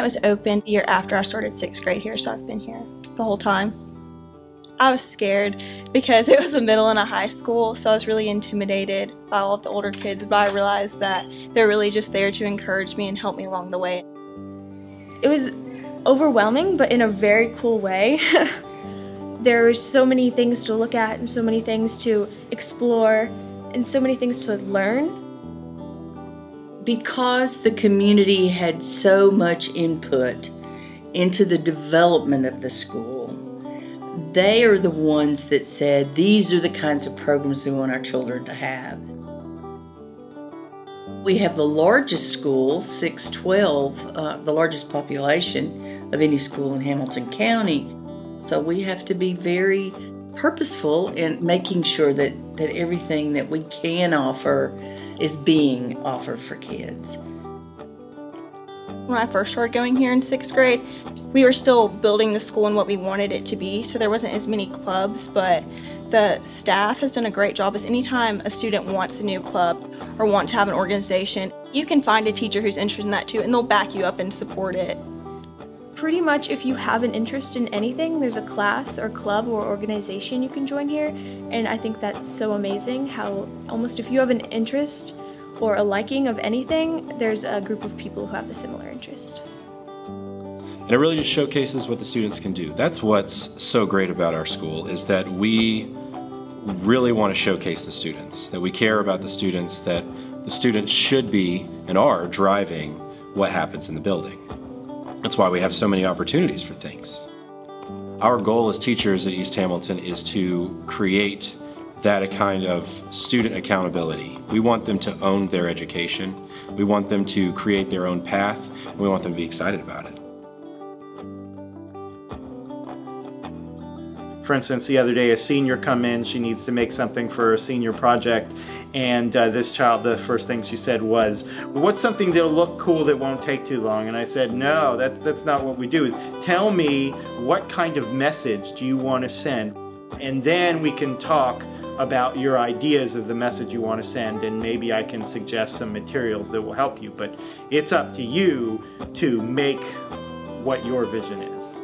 It was open the year after I started sixth grade here, so I've been here the whole time. I was scared because it was a middle and a high school, so I was really intimidated by all of the older kids, but I realized that they're really just there to encourage me and help me along the way. It was overwhelming, but in a very cool way. there are so many things to look at and so many things to explore and so many things to learn. Because the community had so much input into the development of the school, they are the ones that said these are the kinds of programs we want our children to have. We have the largest school, 612, uh, the largest population of any school in Hamilton County. So we have to be very purposeful in making sure that, that everything that we can offer is being offered for kids. When I first started going here in sixth grade, we were still building the school and what we wanted it to be, so there wasn't as many clubs, but the staff has done a great job as anytime a student wants a new club or want to have an organization, you can find a teacher who's interested in that too and they'll back you up and support it. Pretty much if you have an interest in anything, there's a class or club or organization you can join here and I think that's so amazing how almost if you have an interest or a liking of anything, there's a group of people who have the similar interest. And it really just showcases what the students can do. That's what's so great about our school is that we really want to showcase the students, that we care about the students, that the students should be and are driving what happens in the building. That's why we have so many opportunities for things. Our goal as teachers at East Hamilton is to create that a kind of student accountability. We want them to own their education. We want them to create their own path. And we want them to be excited about it. For instance, the other day a senior come in, she needs to make something for a senior project, and uh, this child, the first thing she said was, well, what's something that'll look cool that won't take too long? And I said, no, that, that's not what we do. Is Tell me what kind of message do you want to send? And then we can talk about your ideas of the message you want to send and maybe I can suggest some materials that will help you. But it's up to you to make what your vision is.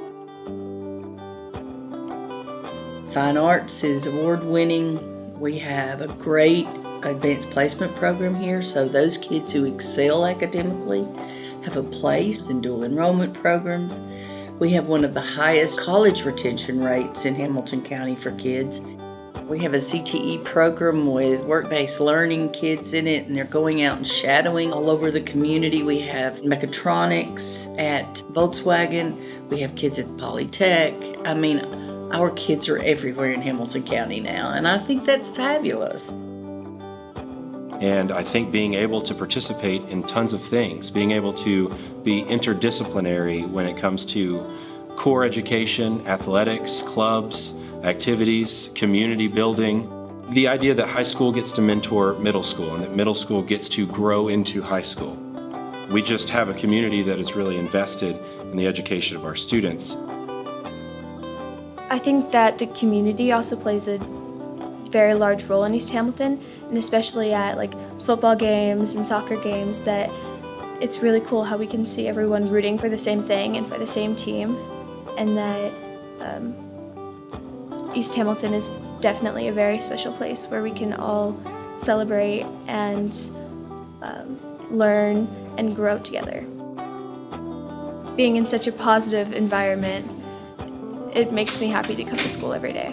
Fine Arts is award winning. We have a great advanced placement program here, so those kids who excel academically have a place in dual enrollment programs. We have one of the highest college retention rates in Hamilton County for kids. We have a CTE program with work-based learning kids in it, and they're going out and shadowing all over the community. We have mechatronics at Volkswagen. We have kids at Polytech. I mean, our kids are everywhere in Hamilton County now, and I think that's fabulous. And I think being able to participate in tons of things, being able to be interdisciplinary when it comes to core education, athletics, clubs, activities, community building. The idea that high school gets to mentor middle school and that middle school gets to grow into high school. We just have a community that is really invested in the education of our students. I think that the community also plays a very large role in East Hamilton and especially at like football games and soccer games that it's really cool how we can see everyone rooting for the same thing and for the same team and that um, East Hamilton is definitely a very special place where we can all celebrate and um, learn and grow together. Being in such a positive environment, it makes me happy to come to school every day.